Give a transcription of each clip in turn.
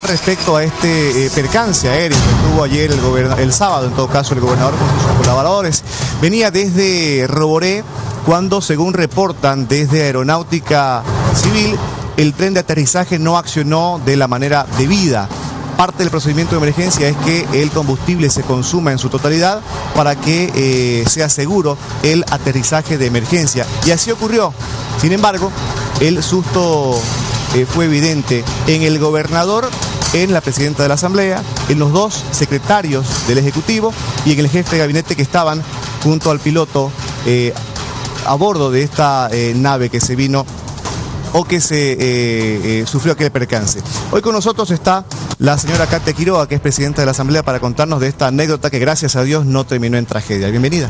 Respecto a este eh, percance aéreo que tuvo ayer el, el sábado, en todo caso, el gobernador con sus colaboradores, venía desde Roboré cuando, según reportan desde Aeronáutica Civil, el tren de aterrizaje no accionó de la manera debida. Parte del procedimiento de emergencia es que el combustible se consuma en su totalidad para que eh, sea seguro el aterrizaje de emergencia. Y así ocurrió. Sin embargo, el susto eh, fue evidente en el gobernador, en la presidenta de la Asamblea, en los dos secretarios del Ejecutivo y en el jefe de gabinete que estaban junto al piloto eh, a bordo de esta eh, nave que se vino o que se sufrió aquel percance. Hoy con nosotros está la señora Katia Quiroga, que es presidenta de la Asamblea, para contarnos de esta anécdota que gracias a Dios no terminó en tragedia. Bienvenida.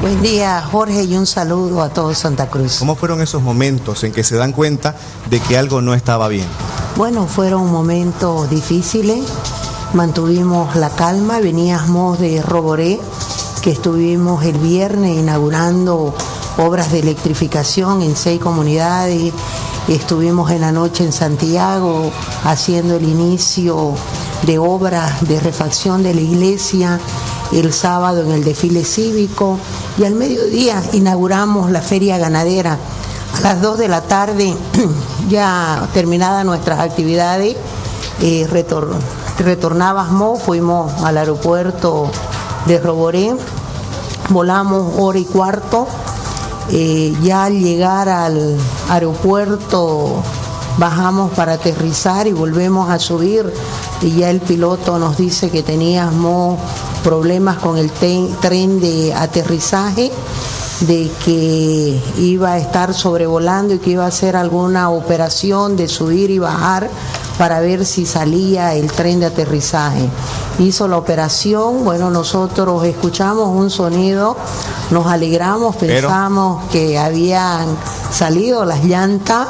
Buen día, Jorge, y un saludo a todo Santa Cruz. ¿Cómo fueron esos momentos en que se dan cuenta de que algo no estaba bien? Bueno, fueron momentos difíciles. Mantuvimos la calma, veníamos de Roboré, que estuvimos el viernes inaugurando obras de electrificación en seis comunidades. Estuvimos en la noche en Santiago haciendo el inicio de obras de refacción de la iglesia el sábado en el desfile cívico y al mediodía inauguramos la feria ganadera. A las 2 de la tarde, ya terminadas nuestras actividades, eh, retornábamos, fuimos al aeropuerto de Roboré, volamos hora y cuarto, eh, ya al llegar al aeropuerto bajamos para aterrizar y volvemos a subir y ya el piloto nos dice que teníamos problemas con el tren de aterrizaje, de que iba a estar sobrevolando y que iba a hacer alguna operación de subir y bajar para ver si salía el tren de aterrizaje. Hizo la operación, bueno, nosotros escuchamos un sonido, nos alegramos, pensamos que habían salido las llantas,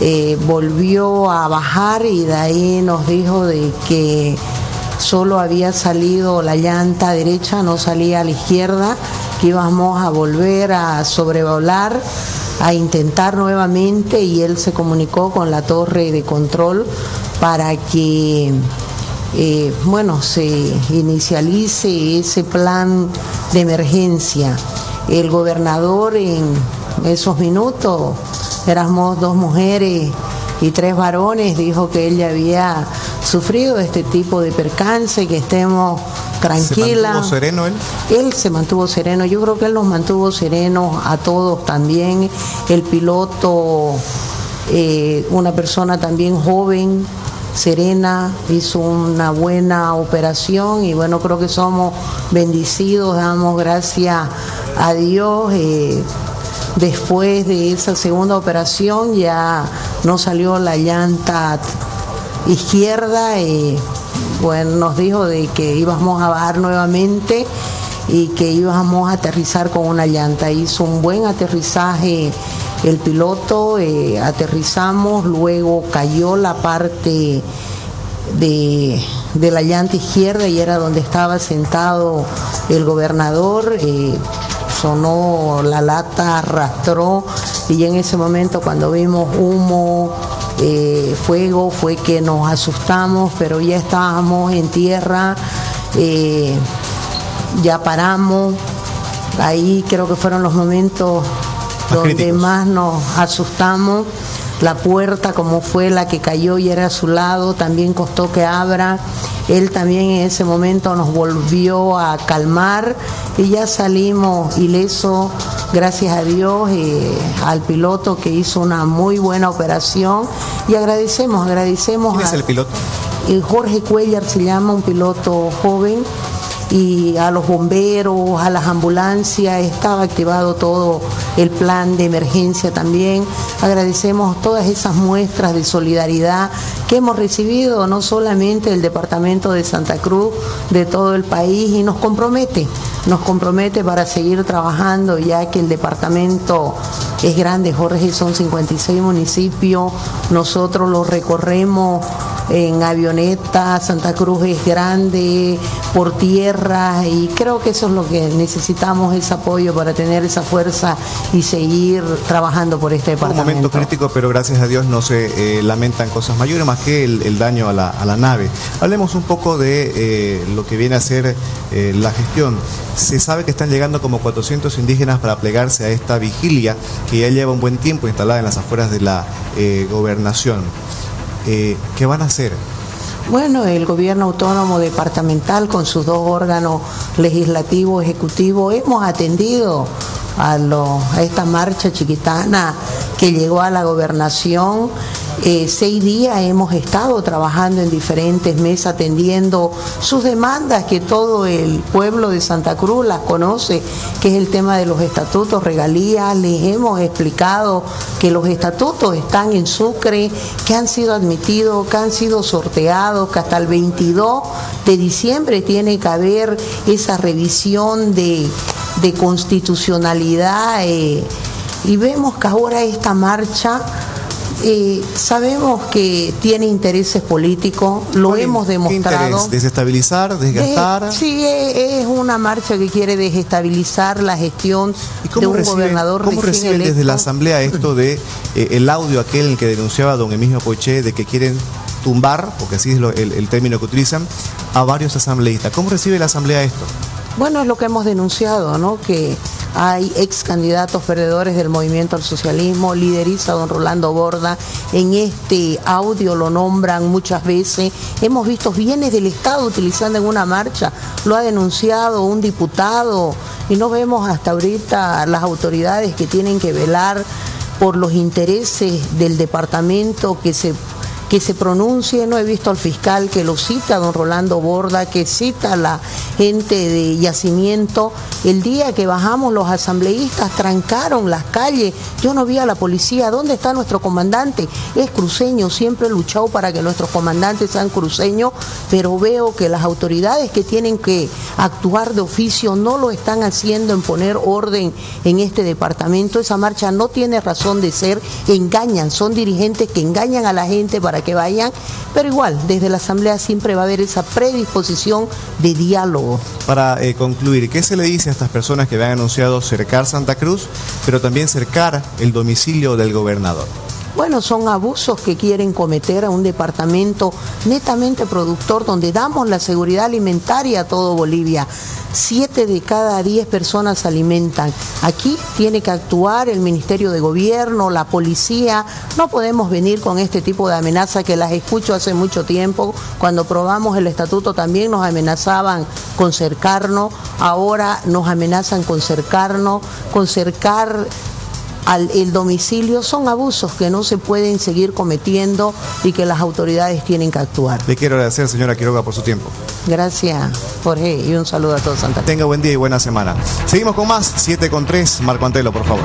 eh, volvió a bajar y de ahí nos dijo de que solo había salido la llanta derecha, no salía a la izquierda, que íbamos a volver a sobrevolar, a intentar nuevamente y él se comunicó con la torre de control para que eh, bueno, se inicialice ese plan de emergencia. El gobernador en esos minutos, éramos dos mujeres y tres varones, dijo que él ya había sufrido este tipo de percance, que estemos tranquilas. ¿Se mantuvo sereno él? Él se mantuvo sereno, yo creo que él nos mantuvo serenos a todos también. El piloto, eh, una persona también joven, serena, hizo una buena operación y bueno, creo que somos bendecidos, damos gracias a Dios. Eh, después de esa segunda operación ya no salió la llanta izquierda y bueno, nos dijo de que íbamos a bajar nuevamente y que íbamos a aterrizar con una llanta. Hizo un buen aterrizaje el piloto, eh, aterrizamos, luego cayó la parte de, la llanta izquierda y era donde estaba sentado el gobernador. Eh, sonó la lata, arrastró y en ese momento cuando vimos humo, eh, fuego fue que nos asustamos, pero ya estábamos en tierra, eh, ya paramos, ahí creo que fueron los momentos donde más nos asustamos. La puerta, como fue la que cayó y era a su lado, también costó que abra. Él también en ese momento nos volvió a calmar y ya salimos ileso, gracias a Dios, eh, al piloto que hizo una muy buena operación y agradecemos, agradecemos. ¿Quién es el piloto? Jorge Cuellar se llama, un piloto joven y a los bomberos, a las ambulancias, estaba activado todo el plan de emergencia también. Agradecemos todas esas muestras de solidaridad que hemos recibido, no solamente del Departamento de Santa Cruz, de todo el país, y nos compromete, nos compromete para seguir trabajando, ya que el departamento es grande, Jorge, son 56 municipios, nosotros lo recorremos en avioneta, Santa Cruz es grande, por tierra y creo que eso es lo que necesitamos, ese apoyo para tener esa fuerza y seguir trabajando por este departamento. Un momento crítico, pero gracias a Dios no se eh, lamentan cosas mayores más que el, daño a la, nave. Hablemos un poco de eh, lo que viene a ser eh, la gestión. Se sabe que están llegando como 400 indígenas para plegarse a esta vigilia que ya lleva un buen tiempo instalada en las afueras de la gobernación. ¿Qué van a hacer? Bueno, el gobierno autónomo departamental con sus dos órganos legislativo, ejecutivo, hemos atendido a esta marcha chiquitana que llegó a la gobernación. Eh, seis días hemos estado trabajando en diferentes mesas atendiendo sus demandas que todo el pueblo de Santa Cruz las conoce, que es el tema de los estatutos, regalías. Les hemos explicado que los estatutos están en Sucre, que han sido admitidos, que han sido sorteados, que hasta el 22 de diciembre tiene que haber esa revisión de, constitucionalidad. Eh, y vemos que ahora esta marcha eh, sabemos que tiene intereses políticos, lo hemos demostrado. Interés? ¿Desestabilizar, desgastar? sí, es una marcha que quiere desestabilizar la gestión de un gobernador ¿Cómo reciben desde la Asamblea esto de eh, el audio aquel en el que denunciaba don Emilio Poché de que quieren tumbar, porque así es el, el término que utilizan, a varios asambleístas? ¿Cómo recibe la Asamblea esto? Bueno, es lo que hemos denunciado, ¿no? Que hay ex candidatos perdedores del movimiento al socialismo, lideriza don Rolando Borda, en este audio lo nombran muchas veces, hemos visto bienes del Estado utilizando en una marcha, lo ha denunciado un diputado. Y no vemos hasta ahorita las autoridades que tienen que velar por los intereses del departamento que se que se pronuncie, no he visto al fiscal que lo cita, don Rolando Borda, que cita a la gente de yacimiento. El día que bajamos los asambleístas trancaron las calles, yo no vi a la policía, ¿dónde está nuestro comandante? Es cruceño, siempre he luchado para que nuestros comandantes sean cruceños, pero veo que las autoridades que tienen que actuar de oficio no lo están haciendo en poner orden en este departamento. Esa marcha no tiene razón de ser, engañan, son dirigentes que engañan a la gente para que vayan, pero igual, desde la Asamblea siempre va a haber esa predisposición de diálogo. Para eh, concluir, ¿qué se le dice a estas personas que habían anunciado cercar Santa Cruz, pero también cercar el domicilio del gobernador? Bueno, son abusos que quieren cometer a un departamento netamente productor donde damos la seguridad alimentaria a todo Bolivia. Siete de cada diez personas se alimentan. Aquí tiene que actuar el Ministerio de Gobierno, la policía. No podemos venir con este tipo de amenazas que las escucho hace mucho tiempo. Cuando probamos el estatuto también nos amenazaban con cercarnos. Ahora nos amenazan con cercarnos, con cercar al el domicilio son abusos que no se pueden seguir cometiendo y que las autoridades tienen que actuar. Le quiero agradecer, señora Quiroga, por su tiempo. Gracias, Jorge, y un saludo a todos Santa Tenga buen día y buena semana. Seguimos con más, 7 con 3, Marco Antelo, por favor.